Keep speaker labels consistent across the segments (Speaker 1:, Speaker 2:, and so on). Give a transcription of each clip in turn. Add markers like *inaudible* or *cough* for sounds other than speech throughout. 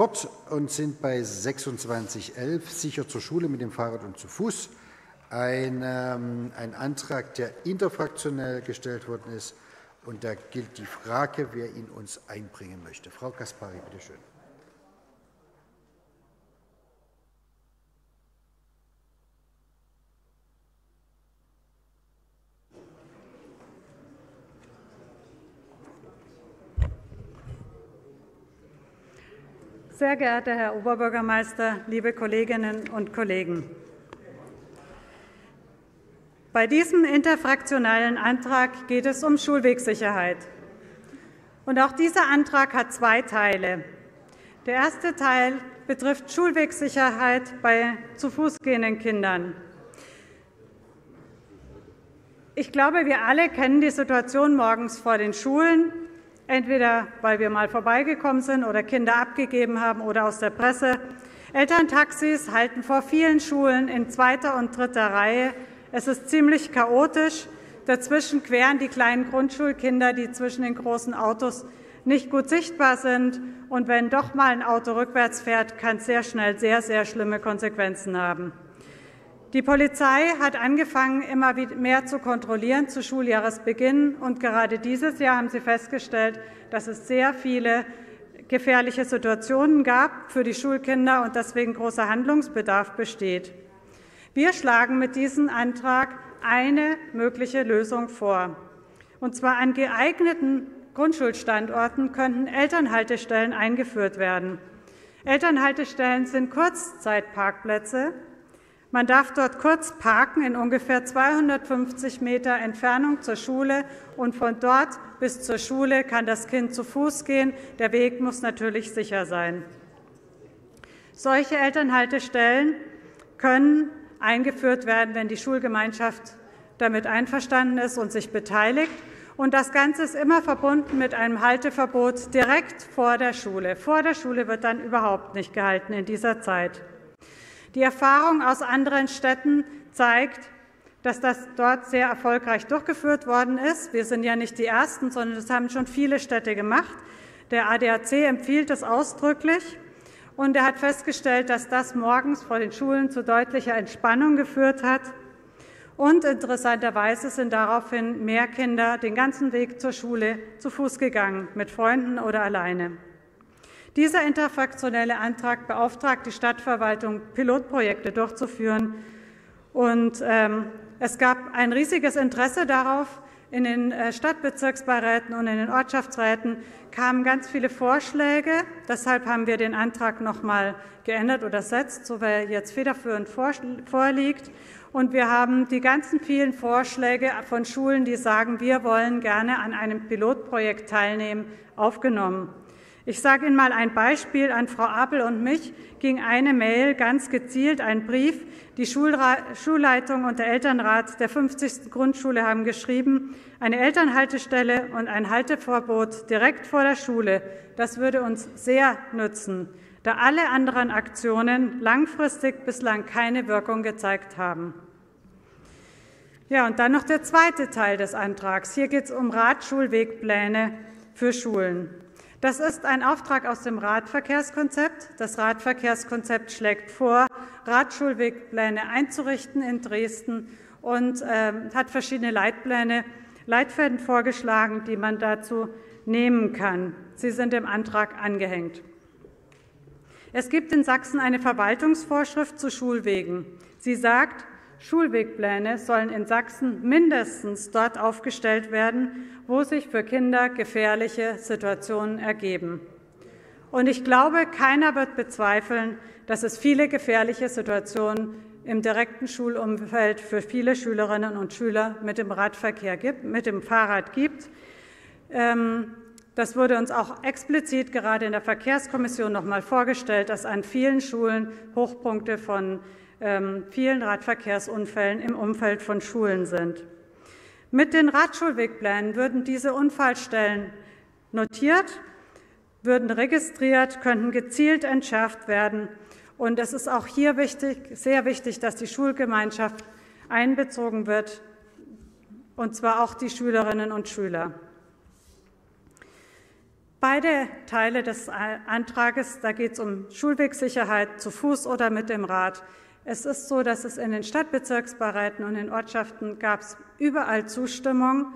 Speaker 1: fort und sind bei 2611 sicher zur Schule mit dem Fahrrad und zu Fuß. Ein, ähm, ein Antrag, der interfraktionell gestellt worden ist. Und da gilt die Frage, wer ihn uns einbringen möchte. Frau Kaspari, bitte schön.
Speaker 2: Sehr geehrter Herr Oberbürgermeister, liebe Kolleginnen und Kollegen! Bei diesem interfraktionellen Antrag geht es um Schulwegsicherheit. Und auch dieser Antrag hat zwei Teile. Der erste Teil betrifft Schulwegsicherheit bei zu Fuß gehenden Kindern. Ich glaube, wir alle kennen die Situation morgens vor den Schulen entweder weil wir mal vorbeigekommen sind oder Kinder abgegeben haben oder aus der Presse. Elterntaxis halten vor vielen Schulen in zweiter und dritter Reihe. Es ist ziemlich chaotisch. Dazwischen queren die kleinen Grundschulkinder, die zwischen den großen Autos nicht gut sichtbar sind. Und wenn doch mal ein Auto rückwärts fährt, kann es sehr schnell sehr, sehr schlimme Konsequenzen haben. Die Polizei hat angefangen, immer mehr zu kontrollieren zu Schuljahresbeginn. Und gerade dieses Jahr haben sie festgestellt, dass es sehr viele gefährliche Situationen gab für die Schulkinder und deswegen großer Handlungsbedarf besteht. Wir schlagen mit diesem Antrag eine mögliche Lösung vor. Und zwar an geeigneten Grundschulstandorten könnten Elternhaltestellen eingeführt werden. Elternhaltestellen sind Kurzzeitparkplätze, man darf dort kurz parken in ungefähr 250 Meter Entfernung zur Schule und von dort bis zur Schule kann das Kind zu Fuß gehen. Der Weg muss natürlich sicher sein. Solche Elternhaltestellen können eingeführt werden, wenn die Schulgemeinschaft damit einverstanden ist und sich beteiligt. Und das Ganze ist immer verbunden mit einem Halteverbot direkt vor der Schule. Vor der Schule wird dann überhaupt nicht gehalten in dieser Zeit. Die Erfahrung aus anderen Städten zeigt, dass das dort sehr erfolgreich durchgeführt worden ist. Wir sind ja nicht die Ersten, sondern das haben schon viele Städte gemacht. Der ADAC empfiehlt es ausdrücklich. Und er hat festgestellt, dass das morgens vor den Schulen zu deutlicher Entspannung geführt hat. Und interessanterweise sind daraufhin mehr Kinder den ganzen Weg zur Schule zu Fuß gegangen, mit Freunden oder alleine. Dieser interfraktionelle Antrag beauftragt die Stadtverwaltung, Pilotprojekte durchzuführen. Und ähm, es gab ein riesiges Interesse darauf. In den äh, Stadtbezirksbeiräten und in den Ortschaftsräten kamen ganz viele Vorschläge. Deshalb haben wir den Antrag noch mal geändert oder setzt, so wie er jetzt federführend vorliegt. Und wir haben die ganzen vielen Vorschläge von Schulen, die sagen, wir wollen gerne an einem Pilotprojekt teilnehmen, aufgenommen. Ich sage Ihnen mal ein Beispiel. An Frau Abel und mich ging eine Mail, ganz gezielt ein Brief. Die Schulleitung und der Elternrat der 50. Grundschule haben geschrieben, eine Elternhaltestelle und ein Halteverbot direkt vor der Schule, das würde uns sehr nützen, da alle anderen Aktionen langfristig bislang keine Wirkung gezeigt haben. Ja, und dann noch der zweite Teil des Antrags. Hier geht es um Radschulwegpläne für Schulen. Das ist ein Auftrag aus dem Radverkehrskonzept. Das Radverkehrskonzept schlägt vor, Radschulwegpläne einzurichten in Dresden und äh, hat verschiedene Leitpläne, Leitfäden vorgeschlagen, die man dazu nehmen kann. Sie sind im Antrag angehängt. Es gibt in Sachsen eine Verwaltungsvorschrift zu Schulwegen. Sie sagt, Schulwegpläne sollen in Sachsen mindestens dort aufgestellt werden, wo sich für Kinder gefährliche Situationen ergeben. Und ich glaube, keiner wird bezweifeln, dass es viele gefährliche Situationen im direkten Schulumfeld für viele Schülerinnen und Schüler mit dem Radverkehr gibt, mit dem Fahrrad gibt. Ähm, das wurde uns auch explizit gerade in der Verkehrskommission noch mal vorgestellt, dass an vielen Schulen Hochpunkte von ähm, vielen Radverkehrsunfällen im Umfeld von Schulen sind. Mit den Radschulwegplänen würden diese Unfallstellen notiert, würden registriert, könnten gezielt entschärft werden. Und es ist auch hier wichtig, sehr wichtig, dass die Schulgemeinschaft einbezogen wird, und zwar auch die Schülerinnen und Schüler. Beide Teile des Antrages, da geht es um Schulwegsicherheit zu Fuß oder mit dem Rad. Es ist so, dass es in den Stadtbezirksbereichen und in Ortschaften gab es überall Zustimmung.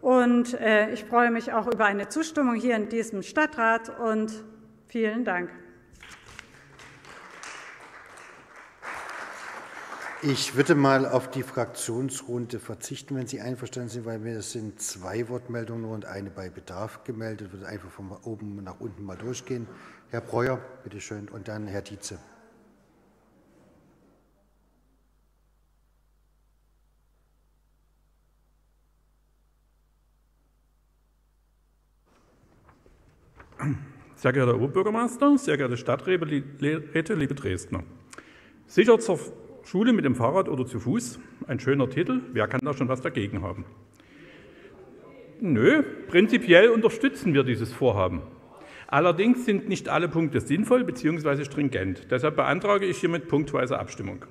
Speaker 2: Und äh, ich freue mich auch über eine Zustimmung hier in diesem Stadtrat und vielen Dank.
Speaker 1: Ich würde mal auf die Fraktionsrunde verzichten, wenn Sie einverstanden sind, weil mir sind zwei Wortmeldungen nur und eine bei Bedarf gemeldet. Ich würde einfach von oben nach unten mal durchgehen. Herr Breuer, bitte schön, und dann Herr Dietze.
Speaker 3: Sehr geehrter Oberbürgermeister, sehr geehrte Stadträte, liebe Dresdner. Sicher zur Schule mit dem Fahrrad oder zu Fuß, ein schöner Titel. Wer kann da schon was dagegen haben? Nö, prinzipiell unterstützen wir dieses Vorhaben. Allerdings sind nicht alle Punkte sinnvoll bzw. stringent. Deshalb beantrage ich hiermit punktweise Abstimmung.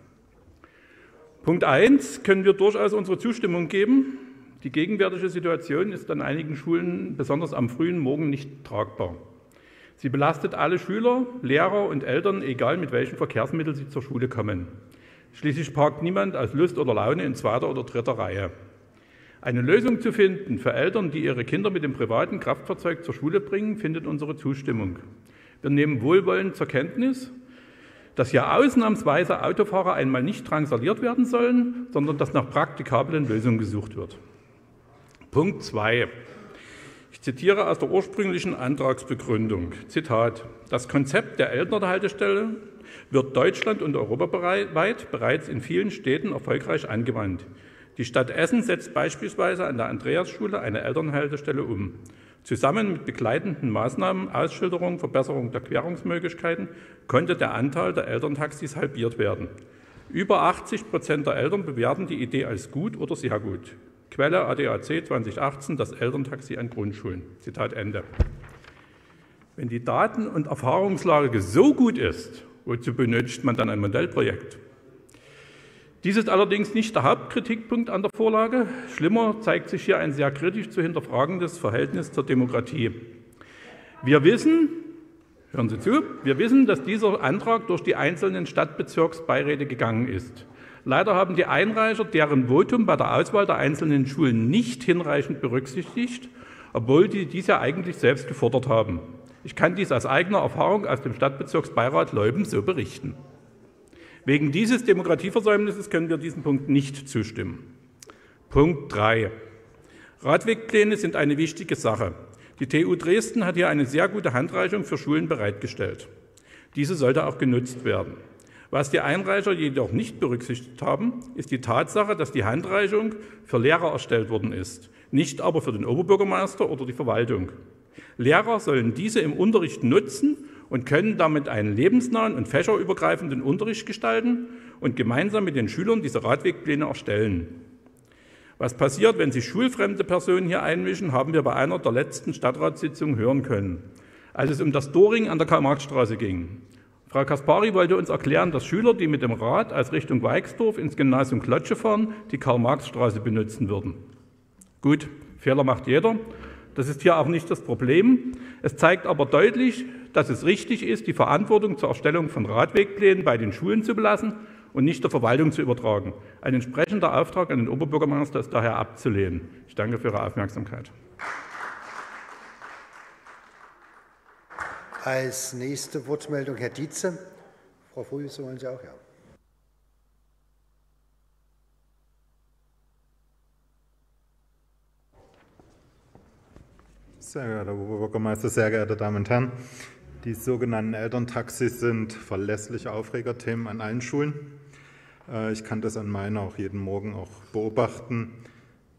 Speaker 3: Punkt 1 können wir durchaus unsere Zustimmung geben. Die gegenwärtige Situation ist an einigen Schulen, besonders am frühen Morgen, nicht tragbar. Sie belastet alle Schüler, Lehrer und Eltern, egal mit welchen Verkehrsmitteln sie zur Schule kommen. Schließlich parkt niemand aus Lust oder Laune in zweiter oder dritter Reihe. Eine Lösung zu finden für Eltern, die ihre Kinder mit dem privaten Kraftfahrzeug zur Schule bringen, findet unsere Zustimmung. Wir nehmen wohlwollend zur Kenntnis, dass ja ausnahmsweise Autofahrer einmal nicht drangsaliert werden sollen, sondern dass nach praktikablen Lösungen gesucht wird. Punkt 2. Ich zitiere aus der ursprünglichen Antragsbegründung. Zitat. Das Konzept der Elternhaltestelle wird deutschland- und europaweit bereits in vielen Städten erfolgreich angewandt. Die Stadt Essen setzt beispielsweise an der Andreasschule eine Elternhaltestelle um. Zusammen mit begleitenden Maßnahmen, Ausschilderung, Verbesserung der Querungsmöglichkeiten konnte der Anteil der Elterntaxis halbiert werden. Über 80 Prozent der Eltern bewerten die Idee als gut oder sehr gut. Quelle ADAC 2018, das Elterntaxi an Grundschulen. Zitat Ende. Wenn die Daten- und Erfahrungslage so gut ist Wozu benötigt man dann ein Modellprojekt? Dies ist allerdings nicht der Hauptkritikpunkt an der Vorlage. Schlimmer zeigt sich hier ein sehr kritisch zu hinterfragendes Verhältnis zur Demokratie. Wir wissen, hören Sie zu, wir wissen, dass dieser Antrag durch die einzelnen Stadtbezirksbeiräte gegangen ist. Leider haben die Einreicher deren Votum bei der Auswahl der einzelnen Schulen nicht hinreichend berücksichtigt, obwohl die dies ja eigentlich selbst gefordert haben. Ich kann dies aus eigener Erfahrung aus dem Stadtbezirksbeirat Leuben so berichten. Wegen dieses Demokratieversäumnisses können wir diesem Punkt nicht zustimmen. Punkt 3. Radwegpläne sind eine wichtige Sache. Die TU Dresden hat hier eine sehr gute Handreichung für Schulen bereitgestellt. Diese sollte auch genutzt werden. Was die Einreicher jedoch nicht berücksichtigt haben, ist die Tatsache, dass die Handreichung für Lehrer erstellt worden ist, nicht aber für den Oberbürgermeister oder die Verwaltung. Lehrer sollen diese im Unterricht nutzen und können damit einen lebensnahen und fächerübergreifenden Unterricht gestalten und gemeinsam mit den Schülern diese Radwegpläne erstellen. Was passiert, wenn sich schulfremde Personen hier einmischen, haben wir bei einer der letzten Stadtratssitzungen hören können, als es um das Doring an der Karl-Marx-Straße ging. Frau Kaspari wollte uns erklären, dass Schüler, die mit dem Rad aus Richtung Weixdorf ins Gymnasium Klotsche fahren, die Karl-Marx-Straße benutzen würden. Gut, Fehler macht jeder. Das ist hier auch nicht das Problem. Es zeigt aber deutlich, dass es richtig ist, die Verantwortung zur Erstellung von Radwegplänen bei den Schulen zu belassen und nicht der Verwaltung zu übertragen. Ein entsprechender Auftrag an den Oberbürgermeister ist daher abzulehnen. Ich danke für Ihre Aufmerksamkeit.
Speaker 1: Als nächste Wortmeldung Herr Dietze. Frau Frühs, wollen Sie auch? Ja.
Speaker 4: Sehr geehrter Oberbürgermeister, sehr geehrte Damen und Herren, die sogenannten Elterntaxis sind verlässliche Aufregerthemen an allen Schulen. Äh, ich kann das an meiner auch jeden Morgen auch beobachten.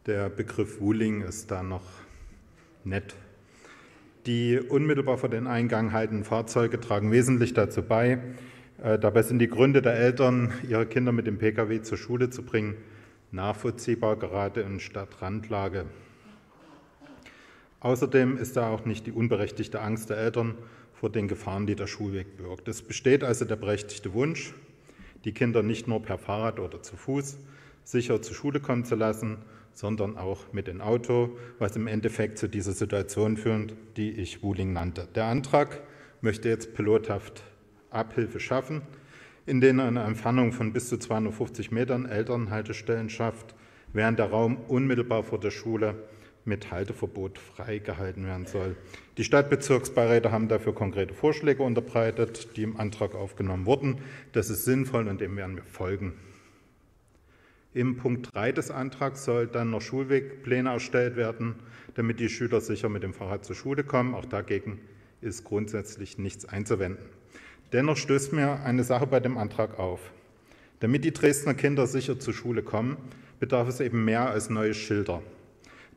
Speaker 4: Der Begriff Wuling ist da noch nett. Die unmittelbar vor den Eingang haltenden Fahrzeuge tragen wesentlich dazu bei. Äh, dabei sind die Gründe der Eltern, ihre Kinder mit dem Pkw zur Schule zu bringen, nachvollziehbar, gerade in Stadtrandlage. Außerdem ist da auch nicht die unberechtigte Angst der Eltern vor den Gefahren, die der Schulweg birgt. Es besteht also der berechtigte Wunsch, die Kinder nicht nur per Fahrrad oder zu Fuß, sicher zur Schule kommen zu lassen, sondern auch mit dem Auto, was im Endeffekt zu dieser Situation führt, die ich Wuling nannte. Der Antrag möchte jetzt pilothaft Abhilfe schaffen, indem er eine Entfernung von bis zu 250 Metern Elternhaltestellen schafft, während der Raum unmittelbar vor der Schule mit Halteverbot freigehalten werden soll. Die Stadtbezirksbeiräte haben dafür konkrete Vorschläge unterbreitet, die im Antrag aufgenommen wurden. Das ist sinnvoll und dem werden wir folgen. Im Punkt 3 des Antrags soll dann noch Schulwegpläne erstellt werden, damit die Schüler sicher mit dem Fahrrad zur Schule kommen. Auch dagegen ist grundsätzlich nichts einzuwenden. Dennoch stößt mir eine Sache bei dem Antrag auf. Damit die Dresdner Kinder sicher zur Schule kommen, bedarf es eben mehr als neue Schilder.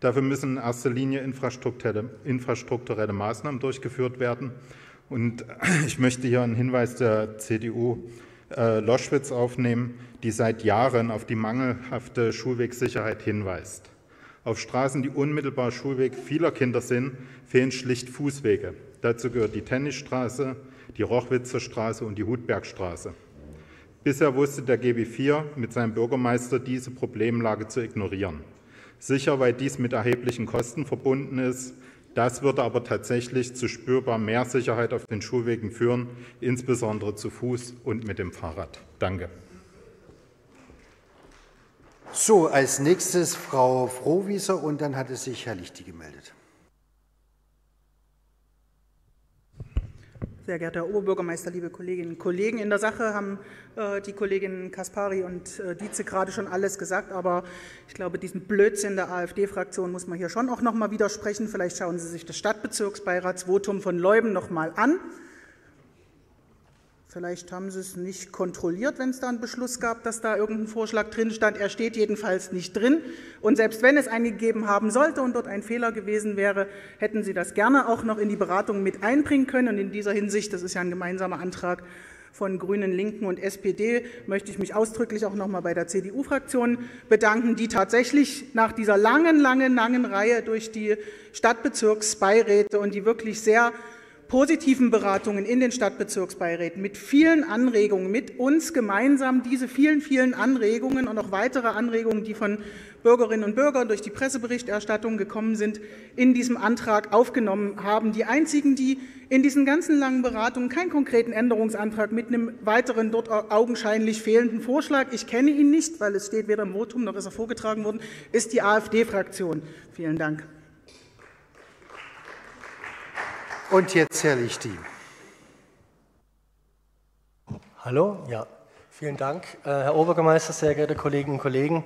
Speaker 4: Dafür müssen in erster Linie infrastrukturelle, infrastrukturelle Maßnahmen durchgeführt werden. Und ich möchte hier einen Hinweis der CDU äh, Loschwitz aufnehmen, die seit Jahren auf die mangelhafte Schulwegsicherheit hinweist. Auf Straßen, die unmittelbar Schulweg vieler Kinder sind, fehlen schlicht Fußwege. Dazu gehört die Tennisstraße, die Rochwitzer Straße und die Hutbergstraße. Bisher wusste der GB4 mit seinem Bürgermeister diese Problemlage zu ignorieren. Sicher, weil dies mit erheblichen Kosten verbunden ist. Das würde aber tatsächlich zu spürbar mehr Sicherheit auf den Schulwegen führen, insbesondere zu Fuß und mit dem Fahrrad. Danke.
Speaker 1: So, als nächstes Frau Frohwieser und dann hatte sich Herr Lichti gemeldet.
Speaker 5: Sehr geehrter Herr Oberbürgermeister, liebe Kolleginnen und Kollegen, in der Sache haben äh, die Kolleginnen Kaspari und äh, Dietze gerade schon alles gesagt, aber ich glaube, diesen Blödsinn der AfD-Fraktion muss man hier schon auch noch mal widersprechen. Vielleicht schauen Sie sich das Stadtbezirksbeiratsvotum von Leuben noch mal an. Vielleicht haben Sie es nicht kontrolliert, wenn es da einen Beschluss gab, dass da irgendein Vorschlag drin stand. Er steht jedenfalls nicht drin. Und selbst wenn es einen gegeben haben sollte und dort ein Fehler gewesen wäre, hätten Sie das gerne auch noch in die Beratung mit einbringen können. Und in dieser Hinsicht, das ist ja ein gemeinsamer Antrag von Grünen, Linken und SPD, möchte ich mich ausdrücklich auch noch mal bei der CDU-Fraktion bedanken, die tatsächlich nach dieser langen, langen, langen Reihe durch die Stadtbezirksbeiräte und die wirklich sehr positiven Beratungen in den Stadtbezirksbeiräten, mit vielen Anregungen, mit uns gemeinsam diese vielen, vielen Anregungen und auch weitere Anregungen, die von Bürgerinnen und Bürgern durch die Presseberichterstattung gekommen sind, in diesem Antrag aufgenommen haben. Die einzigen, die in diesen ganzen langen Beratungen keinen konkreten Änderungsantrag mit einem weiteren dort augenscheinlich fehlenden Vorschlag, ich kenne ihn nicht, weil es steht weder im Votum noch ist er vorgetragen worden, ist die AfD-Fraktion. Vielen Dank.
Speaker 1: Und jetzt Herr Lichti.
Speaker 6: Hallo, ja, vielen Dank, äh, Herr Obergemeister, sehr geehrte Kolleginnen und Kollegen.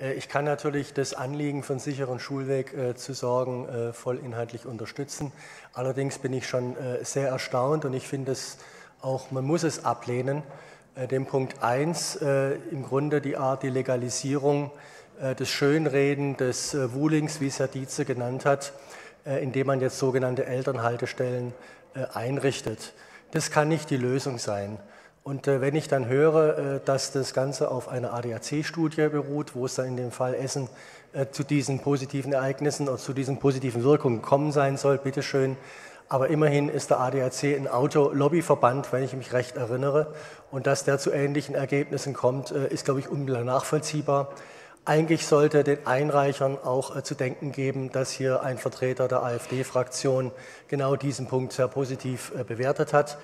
Speaker 6: Äh, ich kann natürlich das Anliegen von sicheren Schulweg äh, zu sorgen voll inhaltlich unterstützen. Allerdings bin ich schon sehr erstaunt und ich finde es auch, man muss es ablehnen. Dem Punkt 1, im Grunde die Art, die Legalisierung, das Schönreden des Wulings, wie es Herr Dietze genannt hat, indem man jetzt sogenannte Elternhaltestellen äh, einrichtet. Das kann nicht die Lösung sein. Und äh, wenn ich dann höre, dass das Ganze auf einer ADAC-Studie beruht, wo es dann in dem Fall Essen zu diesen positiven Ereignissen oder zu diesen positiven Wirkungen gekommen sein soll, bitteschön. Aber immerhin ist der ADAC ein Autolobbyverband, wenn ich mich recht erinnere. Und dass der zu ähnlichen Ergebnissen kommt, ist, glaube ich, unmittelbar nachvollziehbar. Eigentlich sollte den Einreichern auch äh, zu denken geben, dass hier ein Vertreter der AfD-Fraktion genau diesen Punkt sehr positiv äh, bewertet hat.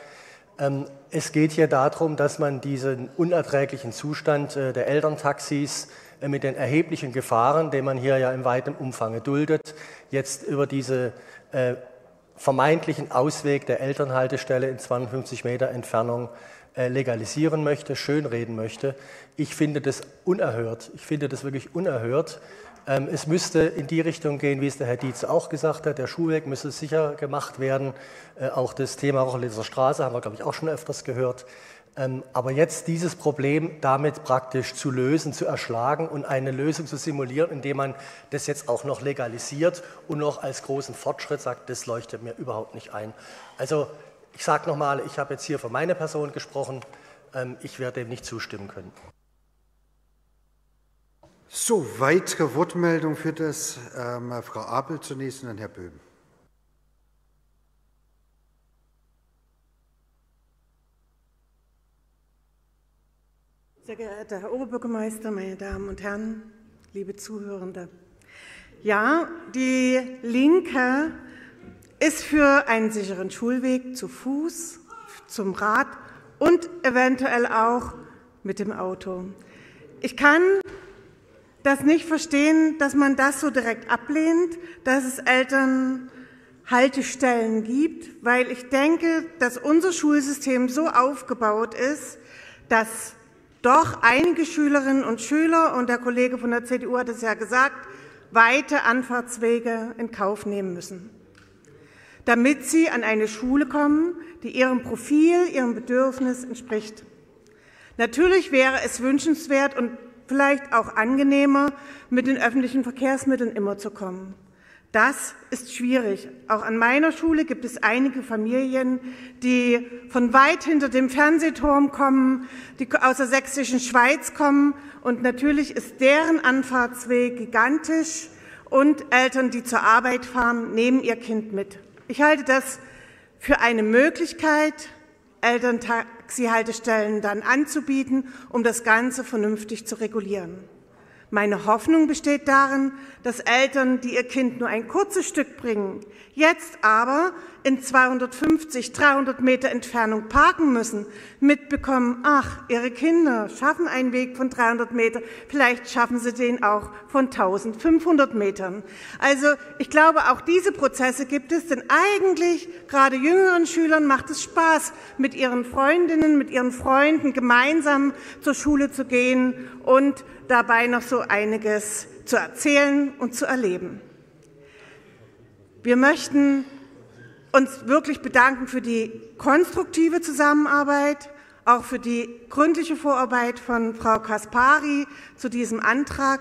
Speaker 6: Ähm, es geht hier darum, dass man diesen unerträglichen Zustand äh, der Elterntaxis äh, mit den erheblichen Gefahren, den man hier ja im weiten Umfang duldet, jetzt über diese äh, vermeintlichen Ausweg der Elternhaltestelle in 52 Meter Entfernung legalisieren möchte, schönreden möchte. Ich finde das unerhört. Ich finde das wirklich unerhört. Ähm, es müsste in die Richtung gehen, wie es der Herr Dietz auch gesagt hat. Der Schulweg müsste sicher gemacht werden. Äh, auch das Thema Rochlitzer Straße haben wir, glaube ich, auch schon öfters gehört. Ähm, aber jetzt dieses Problem damit praktisch zu lösen, zu erschlagen und eine Lösung zu simulieren, indem man das jetzt auch noch legalisiert und noch als großen Fortschritt sagt, das leuchtet mir überhaupt nicht ein. Also ich sage nochmal, ich habe jetzt hier für meine Person gesprochen. Ähm, ich werde dem nicht zustimmen können.
Speaker 1: So, weitere Wortmeldung für das ähm, Frau Abel zunächst und dann Herr Böhm.
Speaker 7: Sehr geehrter Herr Oberbürgermeister, meine Damen und Herren, liebe Zuhörende. Ja, die Linke ist für einen sicheren Schulweg zu Fuß, zum Rad und eventuell auch mit dem Auto. Ich kann das nicht verstehen, dass man das so direkt ablehnt, dass es Elternhaltestellen gibt, weil ich denke, dass unser Schulsystem so aufgebaut ist, dass doch einige Schülerinnen und Schüler, und der Kollege von der CDU hat es ja gesagt, weite Anfahrtswege in Kauf nehmen müssen, damit sie an eine Schule kommen, die ihrem Profil, ihrem Bedürfnis entspricht. Natürlich wäre es wünschenswert und vielleicht auch angenehmer, mit den öffentlichen Verkehrsmitteln immer zu kommen. Das ist schwierig. Auch an meiner Schule gibt es einige Familien, die von weit hinter dem Fernsehturm kommen, die aus der sächsischen Schweiz kommen. Und natürlich ist deren Anfahrtsweg gigantisch. Und Eltern, die zur Arbeit fahren, nehmen ihr Kind mit. Ich halte das für eine Möglichkeit, Elterntaxi-Haltestellen dann anzubieten, um das Ganze vernünftig zu regulieren. Meine Hoffnung besteht darin, dass Eltern, die ihr Kind nur ein kurzes Stück bringen, jetzt aber in 250, 300 Meter Entfernung parken müssen, mitbekommen, ach, ihre Kinder schaffen einen Weg von 300 Meter, vielleicht schaffen sie den auch von 1500 Metern. Also ich glaube, auch diese Prozesse gibt es, denn eigentlich gerade jüngeren Schülern macht es Spaß, mit ihren Freundinnen, mit ihren Freunden gemeinsam zur Schule zu gehen und dabei noch so einiges zu erzählen und zu erleben. Wir möchten uns wirklich bedanken für die konstruktive Zusammenarbeit, auch für die gründliche Vorarbeit von Frau Kaspari zu diesem Antrag.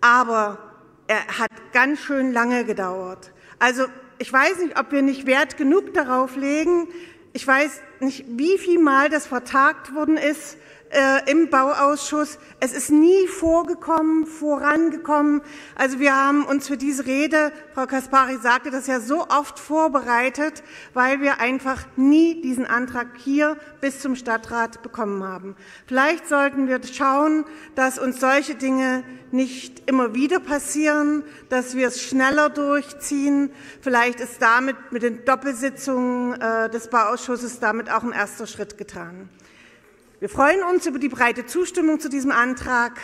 Speaker 7: Aber er hat ganz schön lange gedauert. Also ich weiß nicht, ob wir nicht Wert genug darauf legen. Ich weiß nicht, wie viel Mal das vertagt worden ist äh, im Bauausschuss. Es ist nie vorgekommen, vorangekommen. Also wir haben uns für diese Rede, Frau Kaspari sagte das ja so oft vorbereitet, weil wir einfach nie diesen Antrag hier bis zum Stadtrat bekommen haben. Vielleicht sollten wir schauen, dass uns solche Dinge nicht immer wieder passieren, dass wir es schneller durchziehen. Vielleicht ist damit mit den Doppelsitzungen äh, des Bauausschusses damit auch ein erster Schritt getan. Wir freuen uns über die breite Zustimmung zu diesem Antrag,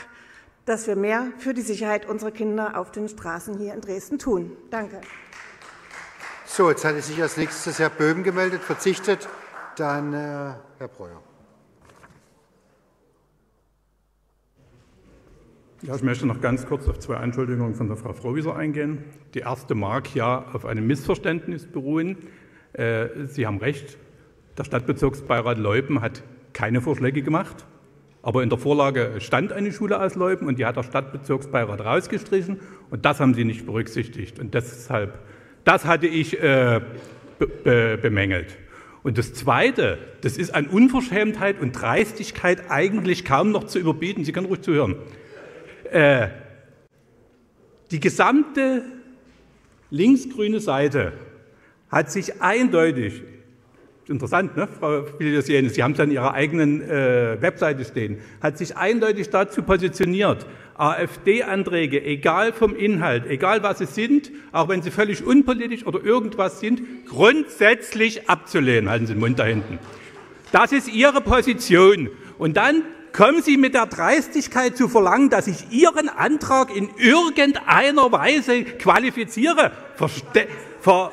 Speaker 7: dass wir mehr für die Sicherheit unserer Kinder auf den Straßen hier in Dresden tun. Danke.
Speaker 1: So, jetzt hatte sich als nächstes Herr Böhm gemeldet, verzichtet. Dann äh, Herr Breuer.
Speaker 3: Ja, ich möchte noch ganz kurz auf zwei Anschuldigungen von der Frau Frohwieser eingehen. Die erste mag ja auf einem Missverständnis beruhen. Äh, Sie haben recht, der Stadtbezirksbeirat Leuben hat keine Vorschläge gemacht. Aber in der Vorlage stand eine Schule aus Leuben und die hat der Stadtbezirksbeirat rausgestrichen und das haben sie nicht berücksichtigt. Und deshalb, das hatte ich äh, be bemängelt. Und das Zweite, das ist an Unverschämtheit und Dreistigkeit eigentlich kaum noch zu überbieten. Sie können ruhig zuhören. Äh, die gesamte linksgrüne Seite hat sich eindeutig interessant, ne, Frau Filiosiene, Sie haben es an Ihrer eigenen äh, Webseite stehen, hat sich eindeutig dazu positioniert, AfD-Anträge, egal vom Inhalt, egal was sie sind, auch wenn sie völlig unpolitisch oder irgendwas sind, grundsätzlich abzulehnen. Halten Sie den Mund da hinten. Das ist Ihre Position. Und dann kommen Sie mit der Dreistigkeit zu verlangen, dass ich Ihren Antrag in irgendeiner Weise qualifiziere. Verste ver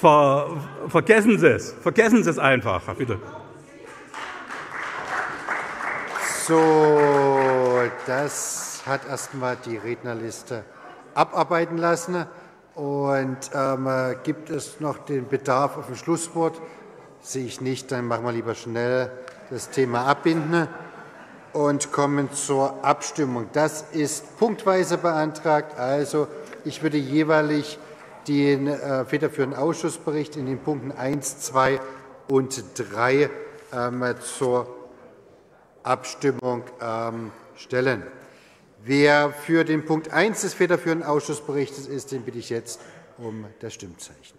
Speaker 3: ver, vergessen Sie es. Vergessen Sie es einfach, bitte.
Speaker 1: So, das hat erstmal die Rednerliste abarbeiten lassen. Und ähm, gibt es noch den Bedarf auf ein Schlusswort? Sehe ich nicht, dann machen wir lieber schnell das Thema abbinden und kommen zur Abstimmung. Das ist punktweise beantragt. Also ich würde jeweilig den äh, federführenden Ausschussbericht in den Punkten 1, 2 und 3 ähm, zur Abstimmung ähm, stellen. Wer für den Punkt 1 des federführenden Ausschussberichts ist, den bitte ich jetzt um das Stimmzeichen.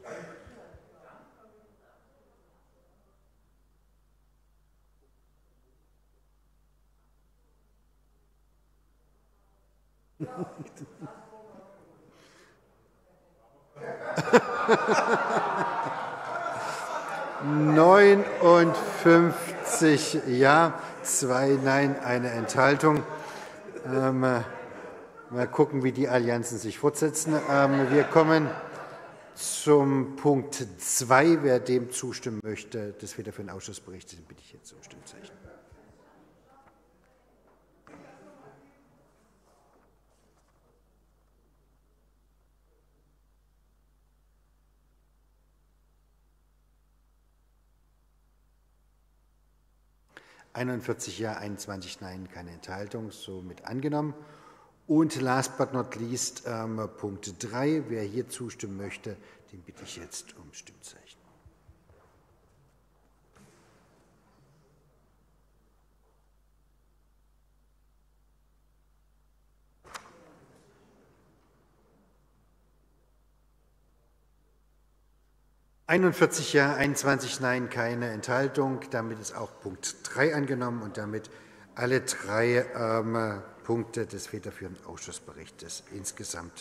Speaker 1: *laughs* *laughs* Neunundfünfzig Ja, zwei Nein, eine Enthaltung. Ähm, mal gucken, wie die Allianzen sich fortsetzen. Ähm, wir kommen zum Punkt 2. Wer dem zustimmen möchte, das wieder für den Ausschussbericht, den bitte ich jetzt um Stimmzeichen. 41 Ja, 21 Nein, keine Enthaltung, somit angenommen. Und last but not least ähm, Punkt 3. Wer hier zustimmen möchte, den bitte ich jetzt um Stimmzeichen. 41 Ja, 21 Nein, keine Enthaltung. Damit ist auch Punkt 3 angenommen und damit alle drei ähm, Punkte des federführenden Ausschussberichtes insgesamt